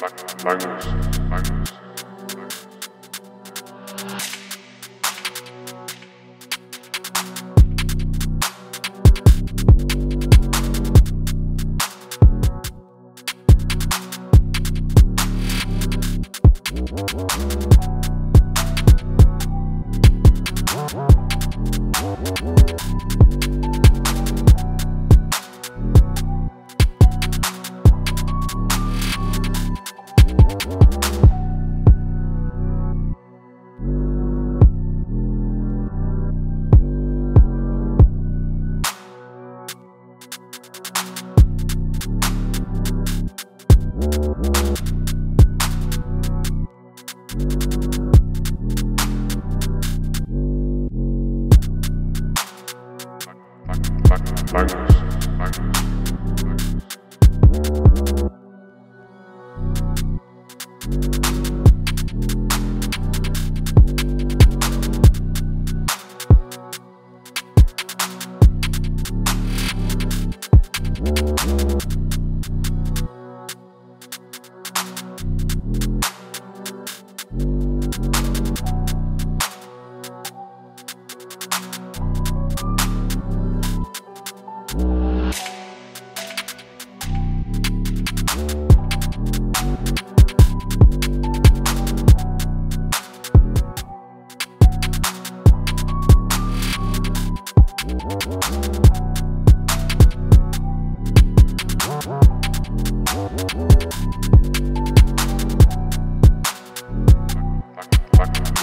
Magnus. Magnus. Magnus, Magnus, Magnus.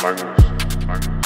Magnus. Magnus.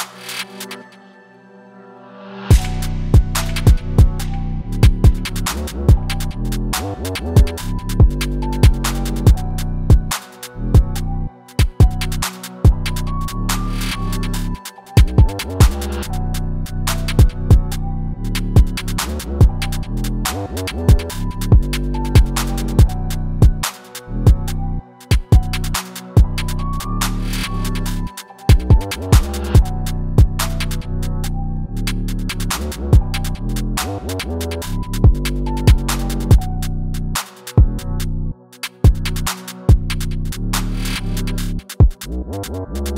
Thank you.